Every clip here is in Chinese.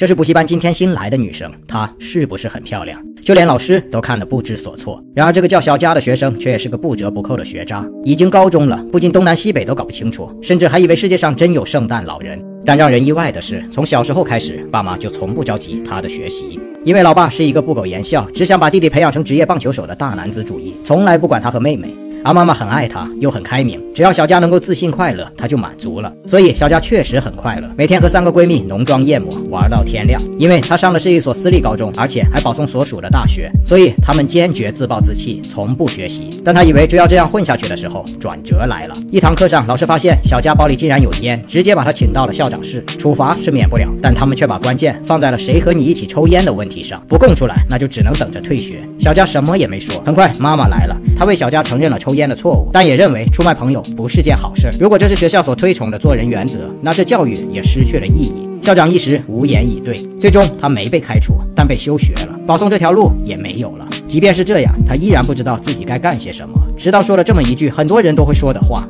这是补习班今天新来的女生，她是不是很漂亮？就连老师都看得不知所措。然而这个叫小佳的学生却也是个不折不扣的学渣，已经高中了，不仅东南西北都搞不清楚，甚至还以为世界上真有圣诞老人。但让人意外的是，从小时候开始，爸妈就从不着急他的学习，因为老爸是一个不苟言笑，只想把弟弟培养成职业棒球手的大男子主义，从来不管他和妹妹。而妈妈很爱他，又很开明，只要小佳能够自信快乐，他就满足了。所以小佳确实很快乐，每天和三个闺蜜浓妆艳抹，玩到天亮。因为她上的是一所私立高中，而且还保送所属的大学，所以他们坚决自暴自弃，从不学习。但她以为只要这样混下去的时候，转折来了。一堂课上，老师发现小佳包里竟然有烟，直接把她请到了校长室，处罚是免不了，但他们却把关键放在了谁和你一起抽烟的问题上，不供出来，那就只能等着退学。小佳什么也没说。很快，妈妈来了，她为小佳承认了抽。烟的错误，但也认为出卖朋友不是件好事。如果这是学校所推崇的做人原则，那这教育也失去了意义。校长一时无言以对，最终他没被开除，但被休学了，保送这条路也没有了。即便是这样，他依然不知道自己该干些什么，直到说了这么一句很多人都会说的话：“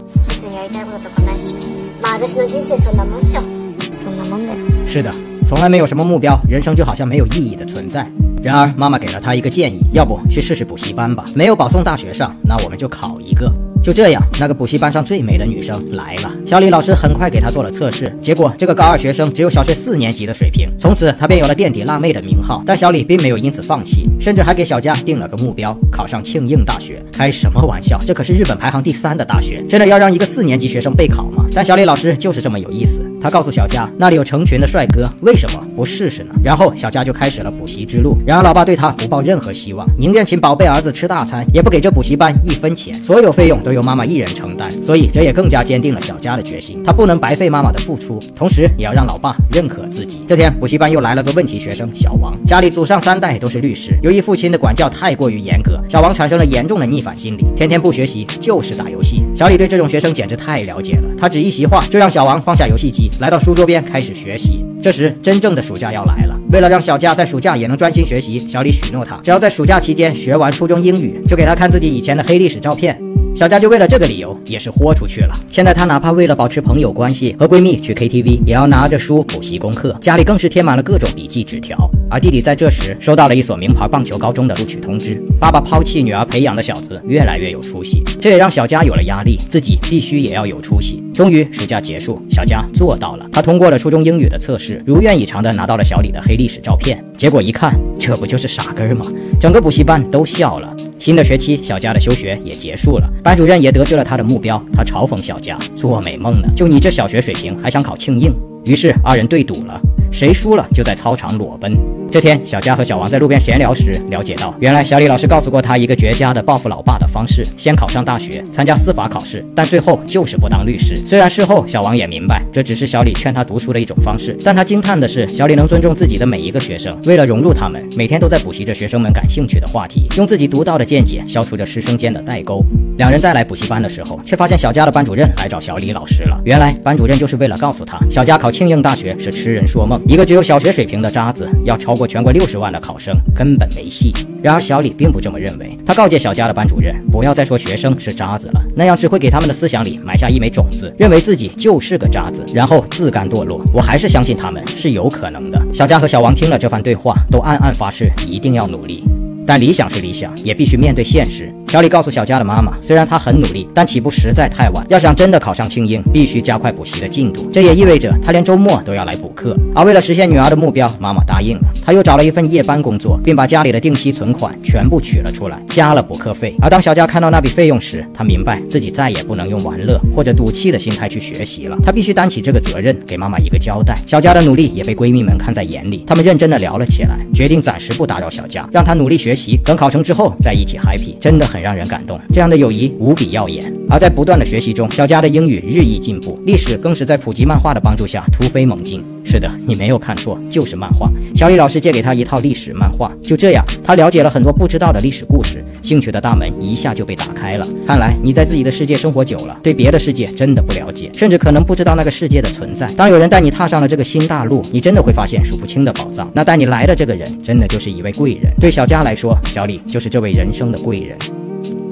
是的，从来没有什么目标，人生就好像没有意义的存在。”然而，妈妈给了他一个建议，要不去试试补习班吧？没有保送大学上，那我们就考一个。就这样，那个补习班上最美的女生来了。小李老师很快给她做了测试，结果这个高二学生只有小学四年级的水平。从此，她便有了垫底辣妹的名号。但小李并没有因此放弃，甚至还给小佳定了个目标：考上庆应大学。开什么玩笑？这可是日本排行第三的大学，真的要让一个四年级学生备考吗？但小李老师就是这么有意思。他告诉小佳，那里有成群的帅哥，为什么不试试呢？然后小佳就开始了补习之路。然而，老爸对他不抱任何希望，宁愿请宝贝儿子吃大餐，也不给这补习班一分钱，所有费用都。由妈妈一人承担，所以这也更加坚定了小佳的决心。他不能白费妈妈的付出，同时也要让老爸认可自己。这天，补习班又来了个问题学生小王，家里祖上三代都是律师，由于父亲的管教太过于严格，小王产生了严重的逆反心理，天天不学习就是打游戏。小李对这种学生简直太了解了，他只一席话就让小王放下游戏机来到书桌边开始学习。这时，真正的暑假要来了。为了让小佳在暑假也能专心学习，小李许诺他，只要在暑假期间学完初中英语，就给他看自己以前的黑历史照片。小佳就为了这个理由也是豁出去了。现在她哪怕为了保持朋友关系和闺蜜去 KTV，也要拿着书补习功课。家里更是贴满了各种笔记纸条。而弟弟在这时收到了一所名牌棒球高中的录取通知。爸爸抛弃女儿培养的小子越来越有出息，这也让小佳有了压力，自己必须也要有出息。终于暑假结束，小佳做到了。她通过了初中英语的测试，如愿以偿的拿到了小李的黑历史照片。结果一看，这不就是傻根吗？整个补习班都笑了。新的学期，小佳的休学也结束了。班主任也得知了他的目标，他嘲讽小佳：“做美梦呢？就你这小学水平，还想考庆应？”于是二人对赌了。谁输了就在操场裸奔。这天，小佳和小王在路边闲聊时了解到，原来小李老师告诉过他一个绝佳的报复老爸的方式：先考上大学，参加司法考试，但最后就是不当律师。虽然事后小王也明白这只是小李劝他读书的一种方式，但他惊叹的是，小李能尊重自己的每一个学生，为了融入他们，每天都在补习着学生们感兴趣的话题，用自己独到的见解消除着师生间的代沟。两人再来补习班的时候，却发现小佳的班主任来找小李老师了。原来班主任就是为了告诉他，小佳考庆应大学是痴人说梦，一个只有小学水平的渣子，要超过全国六十万的考生根本没戏。然而小李并不这么认为，他告诫小佳的班主任不要再说学生是渣子了，那样只会给他们的思想里埋下一枚种子，认为自己就是个渣子，然后自甘堕落。我还是相信他们是有可能的。小佳和小王听了这番对话，都暗暗发誓一定要努力。但理想是理想，也必须面对现实。小李告诉小佳的妈妈，虽然他很努力，但起步实在太晚。要想真的考上庆应，必须加快补习的进度。这也意味着他连周末都要来补课。而为了实现女儿的目标，妈妈答应了。他又找了一份夜班工作，并把家里的定期存款全部取了出来，加了补课费。而当小佳看到那笔费用时，他明白自己再也不能用玩乐或者赌气的心态去学习了。他必须担起这个责任，给妈妈一个交代。小佳的努力也被闺蜜们看在眼里，她们认真的聊了起来，决定暂时不打扰小佳，让她努力学习。等考成之后再一起 happy，真的很让人感动。这样的友谊无比耀眼。而在不断的学习中，小佳的英语日益进步，历史更是在普及漫画的帮助下突飞猛进。是的，你没有看错，就是漫画。小李老师借给他一套历史漫画，就这样，他了解了很多不知道的历史故事，兴趣的大门一下就被打开了。看来你在自己的世界生活久了，对别的世界真的不了解，甚至可能不知道那个世界的存在。当有人带你踏上了这个新大陆，你真的会发现数不清的宝藏。那带你来的这个人，真的就是一位贵人。对小佳来说，小李就是这位人生的贵人。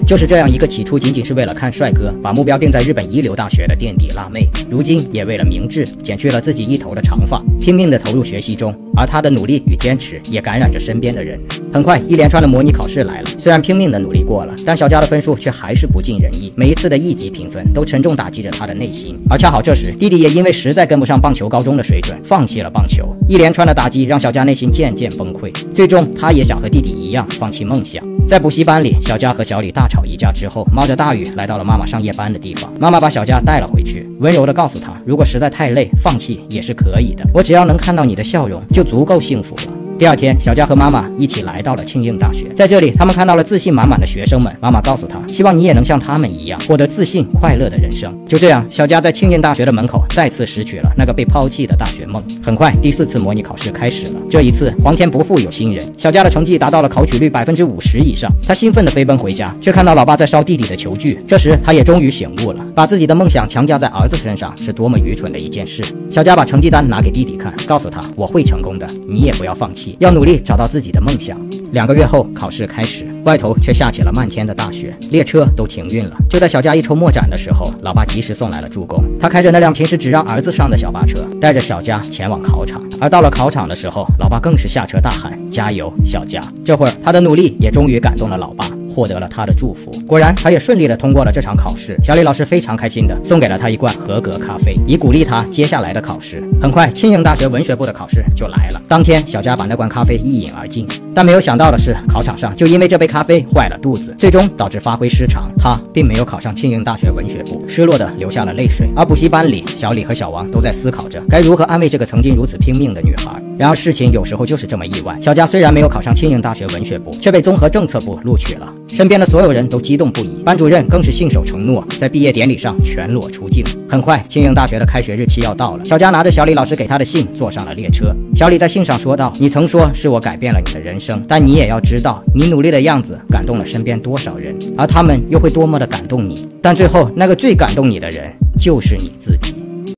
就是这样一个起初仅仅是为了看帅哥，把目标定在日本一流大学的垫底辣妹，如今也为了明智剪去了自己一头的长发，拼命的投入学习中。而她的努力与坚持也感染着身边的人。很快，一连串的模拟考试来了，虽然拼命的努力过了，但小佳的分数却还是不尽人意。每一次的一级评分都沉重打击着她的内心。而恰好这时，弟弟也因为实在跟不上棒球高中的水准，放弃了棒球。一连串的打击让小佳内心渐渐崩溃，最终她也想和弟弟一样放弃梦想。在补习班里，小佳和小李大吵一架之后，冒着大雨来到了妈妈上夜班的地方。妈妈把小佳带了回去，温柔地告诉他，如果实在太累，放弃也是可以的。我只要能看到你的笑容，就足够幸福了。第二天，小佳和妈妈一起来到了庆应大学，在这里，他们看到了自信满满的学生们。妈妈告诉他，希望你也能像他们一样，获得自信、快乐的人生。就这样，小佳在庆应大学的门口再次拾取了那个被抛弃的大学梦。很快，第四次模拟考试开始了。这一次，皇天不负有心人，小佳的成绩达到了考取率百分之五十以上。他兴奋地飞奔回家，却看到老爸在烧弟弟的球具。这时，他也终于醒悟了，把自己的梦想强加在儿子身上是多么愚蠢的一件事。小佳把成绩单拿给弟弟看，告诉他：“我会成功的，你也不要放弃，要努力找到。”自己的梦想。两个月后，考试开始，外头却下起了漫天的大雪，列车都停运了。就在小佳一筹莫展的时候，老爸及时送来了助攻。他开着那辆平时只让儿子上的小巴车，带着小佳前往考场。而到了考场的时候，老爸更是下车大喊：“加油，小佳！”这会儿，他的努力也终于感动了老爸。获得了他的祝福，果然他也顺利的通过了这场考试。小李老师非常开心的送给了他一罐合格咖啡，以鼓励他接下来的考试。很快，庆应大学文学部的考试就来了。当天，小佳把那罐咖啡一饮而尽，但没有想到的是，考场上就因为这杯咖啡坏了肚子，最终导致发挥失常。他并没有考上庆应大学文学部，失落的流下了泪水。而补习班里，小李和小王都在思考着该如何安慰这个曾经如此拼命的女孩。然而事情有时候就是这么意外，小佳虽然没有考上庆应大学文学部，却被综合政策部录取了。身边的所有人都激动不已，班主任更是信守承诺，在毕业典礼上全裸出镜。很快，庆应大学的开学日期要到了，小佳拿着小李老师给他的信，坐上了列车。小李在信上说道：“你曾说是我改变了你的人生，但你也要知道，你努力的样子感动了身边多少人，而他们又会多么的感动你。但最后，那个最感动你的人，就是你自己。”